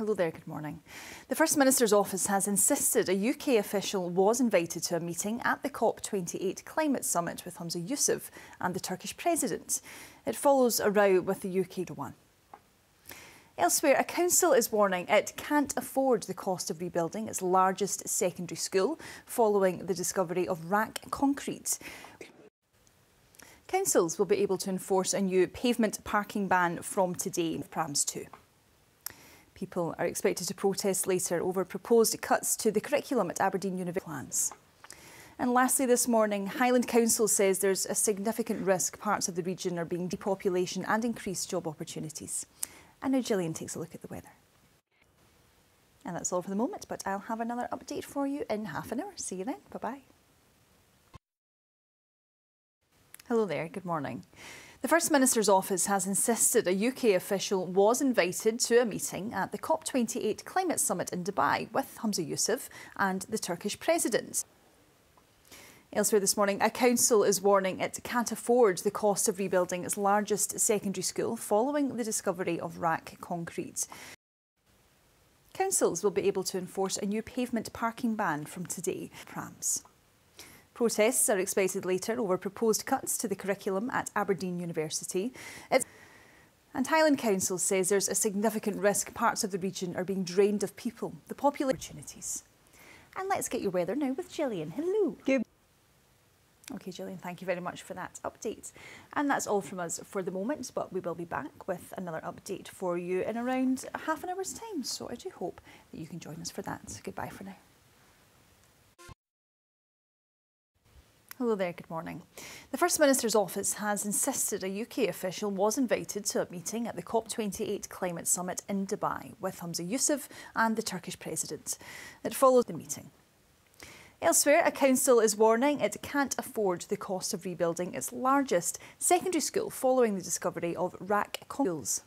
Hello there, good morning. The First Minister's office has insisted a UK official was invited to a meeting at the COP28 climate summit with Humza Yousaf and the Turkish president. It follows a row with the UK to one. Elsewhere, a council is warning it can't afford the cost of rebuilding its largest secondary school following the discovery of RAAC concrete. Councils will be able to enforce a new pavement parking ban from today, prams too. People are expected to protest later over proposed cuts to the curriculum at Aberdeen University plans. And lastly this morning, Highland Council says there's a significant risk parts of the region are being depopulation and increased job opportunities. And now Gillian takes a look at the weather. And that's all for the moment, but I'll have another update for you in half an hour. See you then. Bye-bye. Hello there, good morning. The First Minister's office has insisted a UK official was invited to a meeting at the COP28 climate summit in Dubai with Humza Yousaf and the Turkish president. Elsewhere this morning, a council is warning it can't afford the cost of rebuilding its largest secondary school following the discovery of RAAC concrete. Councils will be able to enforce a new pavement parking ban from today. Prams. Protests are expected later over proposed cuts to the curriculum at Aberdeen University. It's and Highland Council says there's a significant risk parts of the region are being drained of people, the popular opportunities. And let's get your weather now with Gillian. Hello. Good. Okay, Gillian, thank you very much for that update. And that's all from us for the moment, but we will be back with another update for you in around half an hour's time. So I do hope that you can join us for that. Goodbye for now. Hello there, good morning. The First Minister's office has insisted a UK official was invited to a meeting at the COP28 climate summit in Dubai with Humza Yousaf and the Turkish president. It followed the meeting. Elsewhere, a council is warning it can't afford the cost of rebuilding its largest secondary school following the discovery of RAAC schools.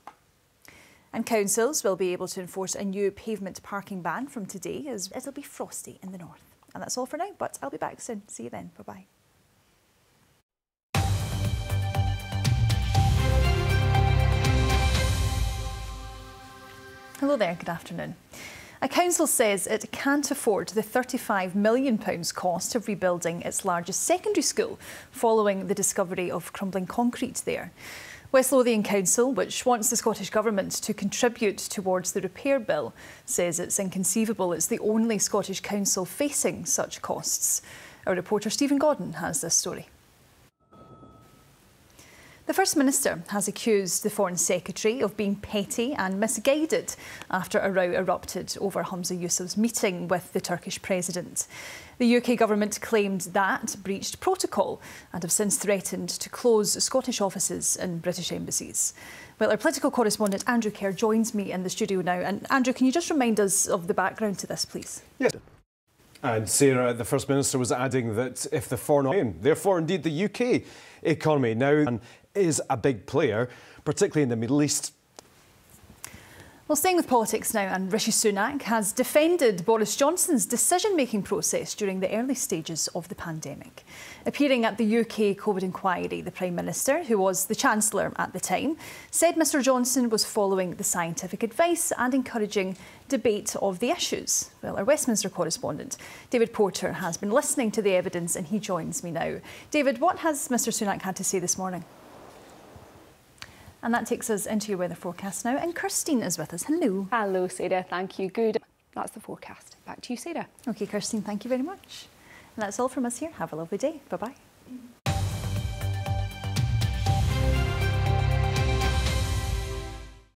And councils will be able to enforce a new pavement parking ban from today as it'll be frosty in the north. And that's all for now, but I'll be back soon. See you then. Bye bye. Hello there, good afternoon. A council says it can't afford the £35 million cost of rebuilding its largest secondary school following the discovery of crumbling concrete there. West Lothian Council, which wants the Scottish Government to contribute towards the repair bill, says it's inconceivable it's the only Scottish council facing such costs. Our reporter Stephen Godden has this story. The First Minister has accused the Foreign Secretary of being petty and misguided after a row erupted over Humza Yousaf's meeting with the Turkish President. The UK government claimed that breached protocol and have since threatened to close Scottish offices and British embassies. Well, our political correspondent Andrew Kerr joins me in the studio now. And Andrew, can you just remind us of the background to this, please? Yes. And Sarah, the First Minister, was adding that if the foreign, therefore indeed the UK economy now is a big player, particularly in the Middle East. Well, staying with politics now, and Rishi Sunak has defended Boris Johnson's decision-making process during the early stages of the pandemic. Appearing at the UK COVID inquiry, the Prime Minister, who was the Chancellor at the time, said Mr Johnson was following the scientific advice and encouraging debate of the issues. Well, our Westminster correspondent, David Porter, has been listening to the evidence and he joins me now. David, what has Mr Sunak had to say this morning? And that takes us into your weather forecast now. And Kirstine is with us. Hello. Hello, Sarah. Thank you. Good. That's the forecast. Back to you, Sarah. OK, Kirstine, thank you very much. And that's all from us here. Have a lovely day. Bye-bye.